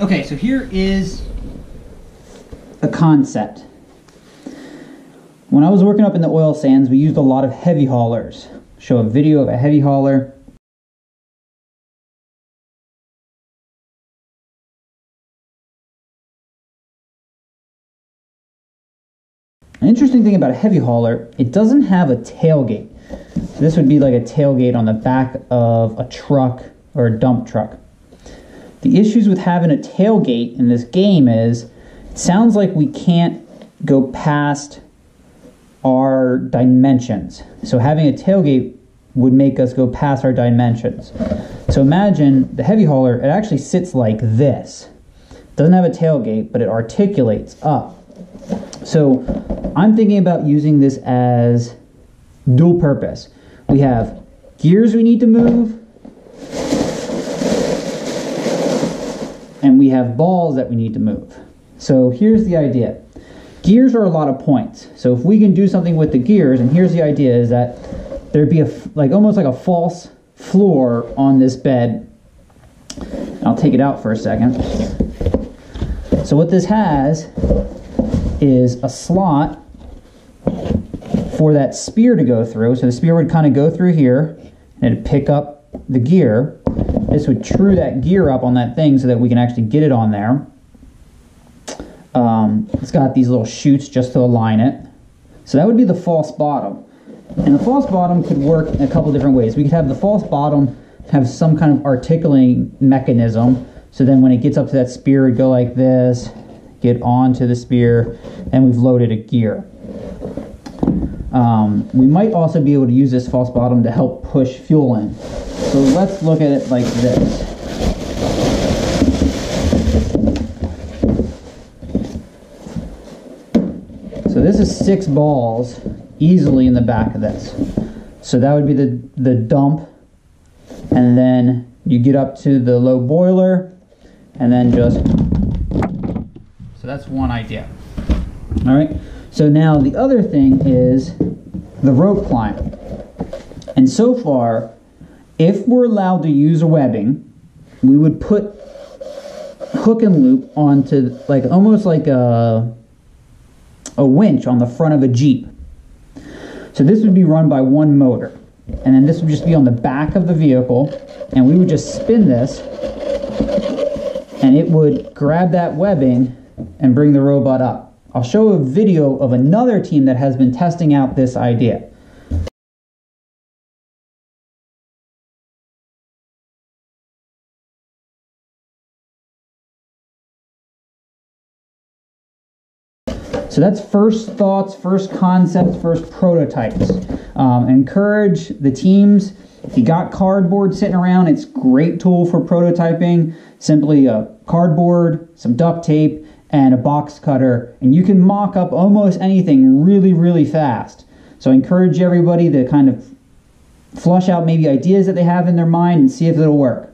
Okay, so here is a concept. When I was working up in the oil sands, we used a lot of heavy haulers. Show a video of a heavy hauler. An interesting thing about a heavy hauler, it doesn't have a tailgate. So this would be like a tailgate on the back of a truck or a dump truck. The issues with having a tailgate in this game is it sounds like we can't go past our dimensions. So having a tailgate would make us go past our dimensions. So imagine the heavy hauler, it actually sits like this. It doesn't have a tailgate, but it articulates up. So I'm thinking about using this as dual purpose. We have gears we need to move, and we have balls that we need to move. So here's the idea. Gears are a lot of points. So if we can do something with the gears, and here's the idea is that there'd be a, like almost like a false floor on this bed. I'll take it out for a second. So what this has is a slot for that spear to go through. So the spear would kind of go through here and it'd pick up the gear. This would true that gear up on that thing so that we can actually get it on there. Um, it's got these little chutes just to align it. So that would be the false bottom. And the false bottom could work in a couple different ways. We could have the false bottom have some kind of articulating mechanism. So then when it gets up to that spear, it'd go like this, get onto the spear, and we've loaded a gear. Um, we might also be able to use this false bottom to help push fuel in. So let's look at it like this. So this is six balls easily in the back of this. So that would be the, the dump. And then you get up to the low boiler and then just, so that's one idea. All right. So now the other thing is the rope climb. And so far, if we're allowed to use a webbing, we would put hook and loop onto like almost like a a winch on the front of a Jeep. So this would be run by one motor. And then this would just be on the back of the vehicle. And we would just spin this. And it would grab that webbing and bring the robot up. I'll show a video of another team that has been testing out this idea. So that's first thoughts, first concepts, first prototypes. Um, encourage the teams. If you got cardboard sitting around, it's great tool for prototyping. Simply a cardboard, some duct tape, and a box cutter, and you can mock up almost anything really, really fast. So I encourage everybody to kind of flush out maybe ideas that they have in their mind and see if it'll work.